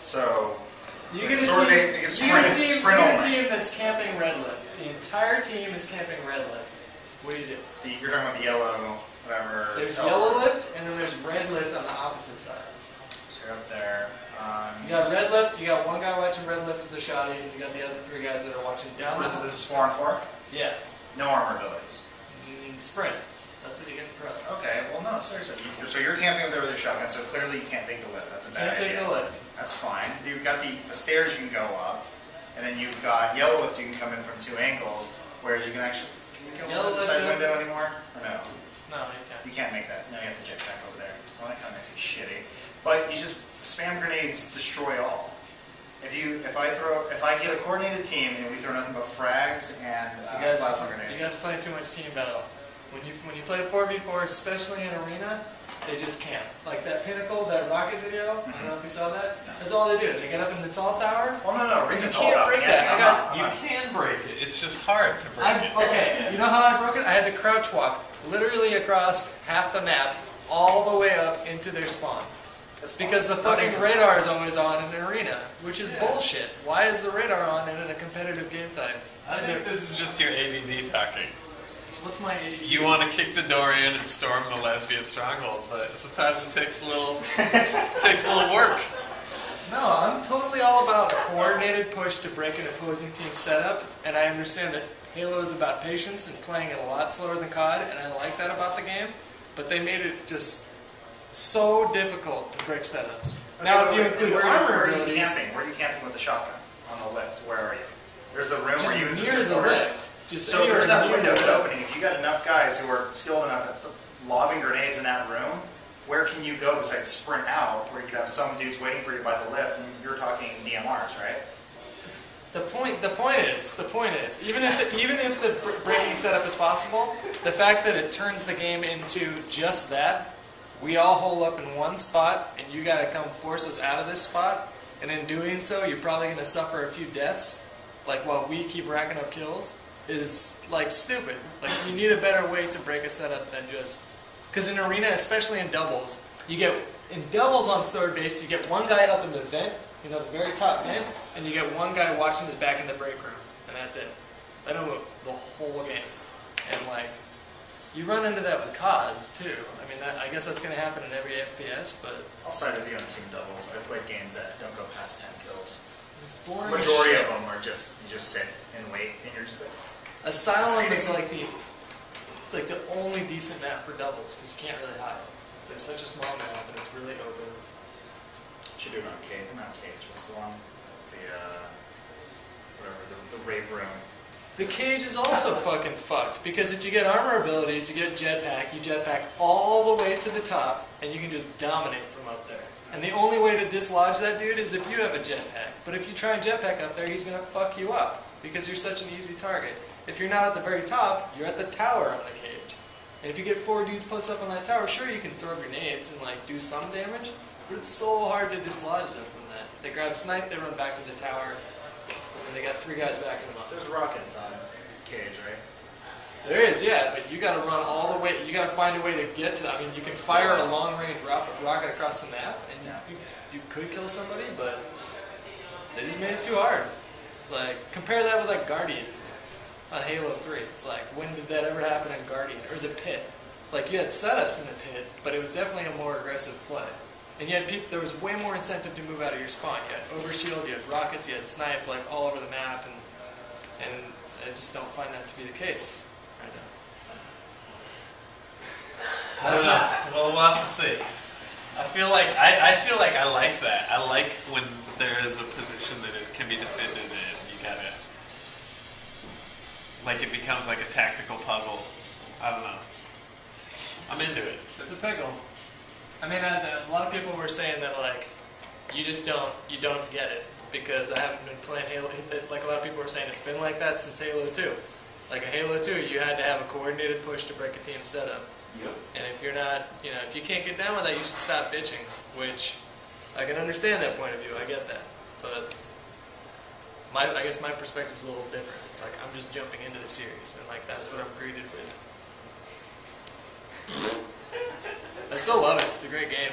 So You get a team, a- you get you get a team, sprint you get a team that's camping red lift. The entire team is camping red lift. What do you do? the, you're talking about the yellow, whatever. There's color. yellow lift and then there's red lift on the opposite side. So you're up there. Um, You got red lift, you got one guy watching red lift with the shotty, and you got the other three guys that are watching down What the is it? This is four and four. Yeah. No armor abilities. You need sprint. That's what you get for pro. Okay. Well, no, seriously. So you're camping up there with your shotgun. So clearly you can't take the a bad Can't take idea. the lift. That's fine. You've got the, the stairs you can go up, and then you've got yellow lift. You can come in from two angles, whereas you can actually. Can you go Yellow the side window anymore? Or no? No, you can't. You can't make that. No, you have to jetpack over there. Well, that kind of makes it shitty. But you just spam grenades, destroy all. If you, if I throw, if I get a coordinated team and we throw nothing but frags and uh, You guys, plasma you grenades, guys play too much team battle. When you when you play 4v4, especially in arena, they just can't. Like that pinnacle, rocket video. I don't know if you saw that. That's all they do. They get up in the tall tower. Oh no, no, You arena's can't all break camping. that. I I'm got- You can break it. It's just hard to break I'm, it. okay, you know how I broke it? I had to crouch walk literally across half the map, all the way up into their spawn. It's Because the fucking radar is always on in an arena, which is Yeah. bullshit. Why is the radar on in a competitive game time? I think this is just your ADD talking. What's my ADD? You want to kick the door in and storm the lesbian stronghold, but sometimes it takes a little takes a little work. No, I'm totally all about a coordinated push to break an opposing team setup, and I understand that Halo is about patience and playing it a lot slower than COD, and I like that about the game, but they made it just so difficult to break setups. Okay, now, if you include where, are you- armor where are you camping? Where are you camping with the shotgun on the lift? Where are you? There's the room just where you near the order. lift. Just So there's that window the at lift. opening. You got enough guys who are skilled enough at lobbing grenades in that room, where can you go besides sprint out, where you could have some dudes waiting for you by the lift, and you're talking DMRs, right? The point, the point is, the point is, even if the, even if the breaking setup is possible, the fact that it turns the game into just that, we all hole up in one spot, and you got to come force us out of this spot, and in doing so, you're probably going to suffer a few deaths, like while we keep racking up kills, is like stupid. Like you need a better way to break a setup than just, because in arena, especially in doubles, you get in doubles on sword base, you get one guy up in the vent, you know, the very top vent, and you get one guy watching his back in the break room, and that's it. They don't move the whole game. And like, you run into that with COD too. I mean, that, I guess that's going to happen in every FPS, but I'll side with you on team doubles. I've played games that don't go past 10 kills. it's boring. Majority of them are just, you just sit and wait, and you're just like, Asylum is like the like the only decent map for doubles because you can't really hide. It's like such a small map and it's really open. should do it on Cage, not Cage, what's the one? The, uh, whatever, the, the rape room. The cage is also fucking fucked because if you get armor abilities, you get jetpack, you jetpack all the way to the top, and you can just dominate from up there. And the only way to dislodge that dude is if you have a jetpack. But if you try and jetpack up there, he's gonna fuck you up because you're such an easy target. If you're not at the very top, you're at the tower on the cage. And if you get four dudes posted up on that tower, sure you can throw grenades and like do some damage, but it's so hard to dislodge them from that. They grab a snipe, they run back to the tower, and they got three guys backing them up. There's rockets on Cage, right? There is, yeah, but you got to run all the way. You got to find a way to get to. I mean, you can fire a long-range rocket, rocket across the map, and Yeah. you, you could kill somebody, but they just made it too hard. Like compare that with like Guardian on Halo 3. It's like when did that ever happen in Guardian or the Pit? Like you had setups in the Pit, but it was definitely a more aggressive play. And yet, peop there was way more incentive to move out of your spawn. You had overshield, you had rockets, you had snipe, like all over the map, and and I just don't find that to be the case right now. I don't know. Well, we'll have to see. I feel like I, I feel like I like that. I like when there is a position that it can be defended and you gotta like it becomes like a tactical puzzle. I don't know. I'm into it. It's a pickle. I mean, I, a lot of people were saying that like you just don't you don't get it because I haven't been playing Halo. Like a lot of people were saying, it's been like that since Halo 2. Like in Halo 2, you had to have a coordinated push to break a team setup. Yep. And if you're not, you know, if you can't get down with that, you should stop bitching. Which I can understand that point of view. I get that, but my I guess my perspective is a little different. It's like I'm just jumping into the series, and like that's what I'm greeted with. I still love it. It's a great game.